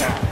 now.